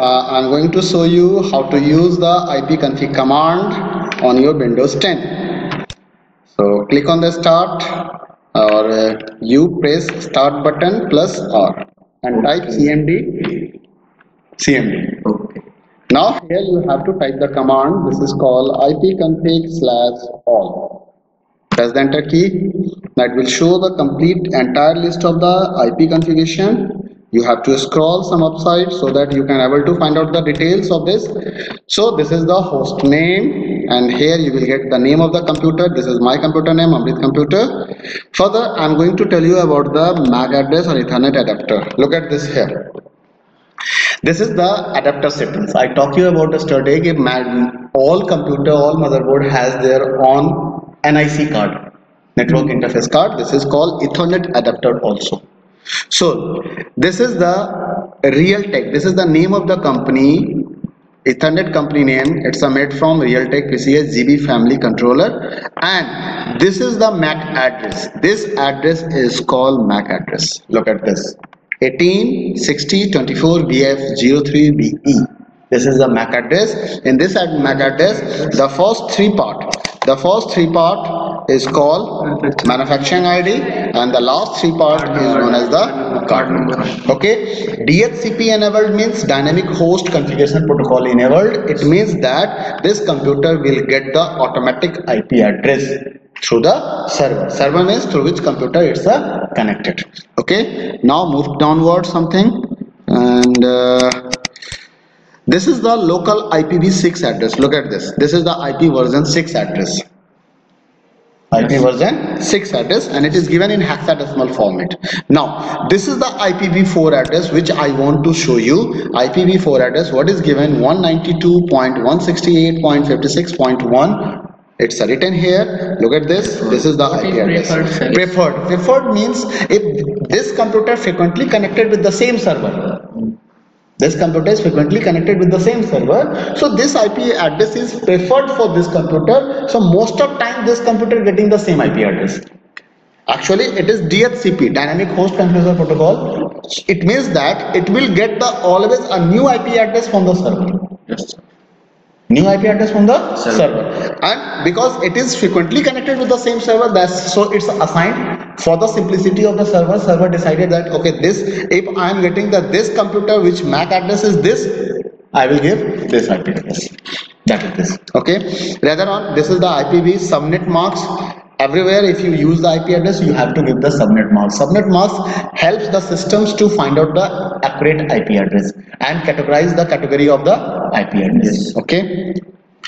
uh, I'm going to show you how to use the ipconfig command on your Windows 10. So click on the start or uh, you press start button plus R and type cmd cmd. Okay. Now here you have to type the command. This is called ipconfig slash all. Press the enter key. That will show the complete entire list of the IP configuration. You have to scroll some upside so that you can able to find out the details of this. So this is the host name and here you will get the name of the computer. This is my computer name, Amrit computer. Further, I am going to tell you about the MAC address or Ethernet adapter. Look at this here. This is the adapter settings. I talked you about yesterday. All computer, all motherboard has their own NIC card, network interface card. This is called Ethernet adapter also. So this is the Realtek. This is the name of the company. Ethernet company name. It's a made from Realtek PCS GB family controller, and this is the MAC address. This address is called MAC address. Look at this. 18 60 24 BF03BE. This is the MAC address. In this MAC address, the first three part, the first three part is called manufacturing ID, and the last three part is known as the card number. Okay, DHCP enabled means dynamic host configuration protocol enabled. It means that this computer will get the automatic IP address through the server. Server means through which computer it's uh, connected. Okay? Now move downward something. And uh, this is the local IPv6 address. Look at this. This is the IP version 6 address IP version 6 address and it is given in hexadecimal format. Now this is the IPv4 address which I want to show you. IPv4 address what is given? 192.168.56.1 it's written here. Look at this. This is the IP address. Preferred. Preferred. Preferred means if this computer frequently connected with the same server this computer is frequently connected with the same server. So this ip address is preferred for this computer. So most of time this computer getting the same ip address. Actually it is dhcp dynamic host configuration protocol. It means that it will get the always a new ip address from the server. New IP address from the server. Server. and because it is frequently connected with the same server that's so it's assigned for the simplicity of the server. Server decided that okay this if I am getting the this computer which MAC address is this I will give this IP address. That is this. Okay. Rather on this is the IPv subnet mask everywhere if you use the IP address you have to give the subnet mask. subnet mask helps the systems to find out the accurate IP address and categorize the category of the IP address Yes. okay